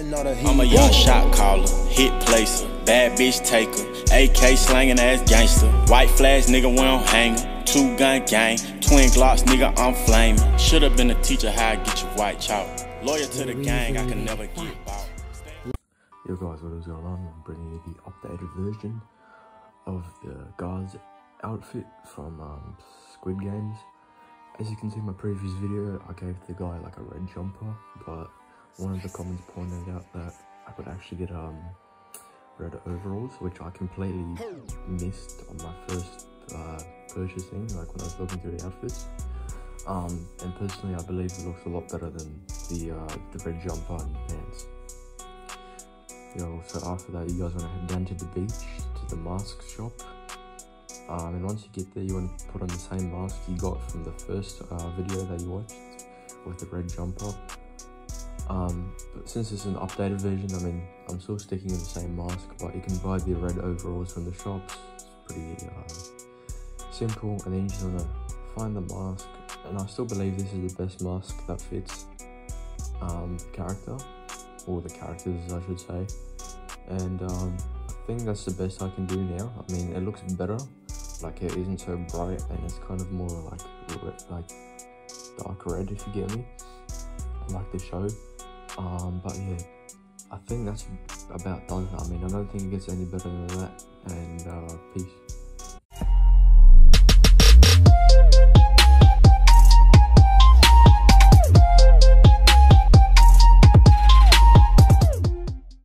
I'm a young shot caller, hit placer, bad bitch taker, AK slanging ass gangster, white flash nigga we don't hang 'em. two gun gang, twin glocks nigga I'm flaming. Should've been a teacher how I get your white chalk, loyal to the gang I can never get bought. Yo guys, what is going on? I'm bringing you the updated version of the guard's outfit from um, Squid Games. As you can see in my previous video, I gave the guy like a red jumper, but one of the comments pointed out that I could actually get um, red overalls, which I completely missed on my first uh, purchasing, like when I was looking through the outfits. Um, and personally, I believe it looks a lot better than the uh, the red jumper and pants. Yo, so after that, you guys want to head down to the beach, to the mask shop. Um, and once you get there, you want to put on the same mask you got from the first uh, video that you watched with the red jumper. Um, but since it's an updated version, I mean, I'm still sticking with the same mask, but you can buy the red overalls from the shops. It's pretty uh, simple, and then you just want to find the mask. And I still believe this is the best mask that fits um, the character, or the characters, I should say. And um, I think that's the best I can do now. I mean, it looks better, like it isn't so bright, and it's kind of more like like dark red, if you get me, I like the show. Um, but yeah, I think that's about done. I mean, I don't think it gets any better than that. And uh, peace.